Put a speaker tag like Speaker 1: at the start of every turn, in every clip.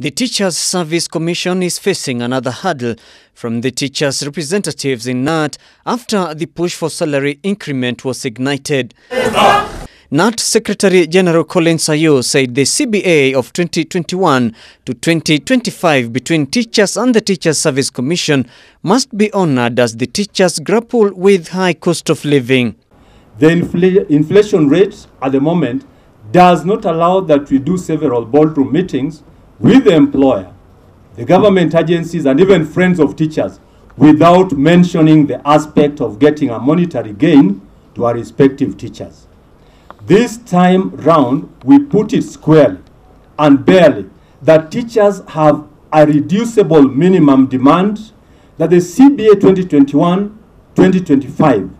Speaker 1: The Teachers Service Commission is facing another hurdle from the teachers' representatives in KNUT after the push for salary increment was ignited. KNUT Secretary General Collins Oyuu said the CBA of 2021 to 2025 between teachers and the Teachers Service Commission must be honored as the teachers grapple with high cost of living.
Speaker 2: The infl inflation rate at the moment does not allow that we do several boardroom meetings with the employer, the government agencies, and even friends of teachers without mentioning the aspect of getting a monetary gain to our respective teachers. This time round, we put it squarely and barely that teachers have a reducible minimum demand that the CBA 2021 2025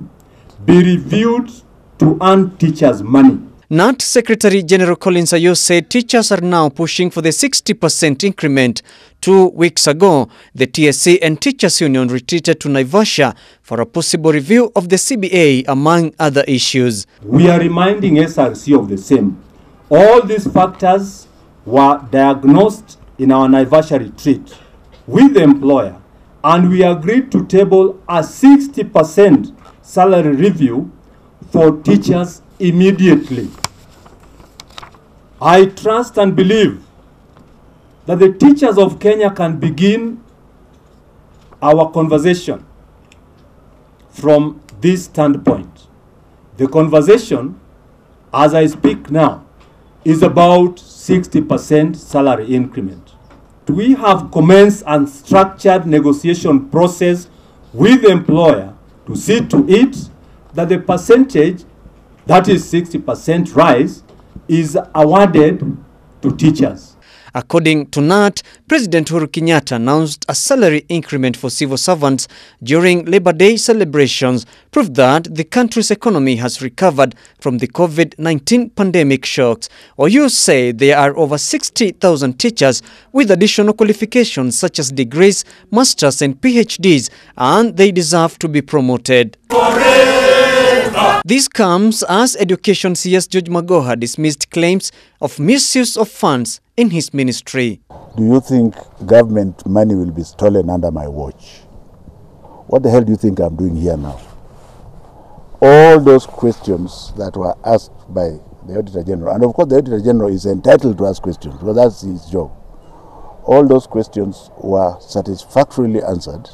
Speaker 2: be reviewed to earn teachers' money.
Speaker 1: KNUT Secretary General Collins Oyuu said teachers are now pushing for the 60% increment. Two weeks ago, the TSC and Teachers Union retreated to Naivasha for a possible review of the CBA, among other issues.
Speaker 2: We are reminding SRC of the same. All these factors were diagnosed in our Naivasha retreat with the employer, and we agreed to table a 60% salary review for teachers immediately. I trust and believe that the teachers of Kenya can begin our conversation from this standpoint. The conversation, as I speak now, is about 60% salary increment. We have commenced and structured negotiation process with the employer to see to it that the percentage, that is 60% rise, is awarded to teachers.
Speaker 1: According to KNUT, President Uhuru Kenyatta announced a salary increment for civil servants during Labor Day celebrations, proof that the country's economy has recovered from the COVID-19 pandemic shocks. Oyuu say there are over 60,000 teachers with additional qualifications such as degrees, masters and PhDs, and they deserve to be promoted. This comes as Education CS George Magoha dismissed claims of misuse of funds in his ministry.
Speaker 3: Do you think government money will be stolen under my watch? What the hell do you think I'm doing here now? All those questions that were asked by the Auditor General, and of course the Auditor General is entitled to ask questions because that's his job. All those questions were satisfactorily answered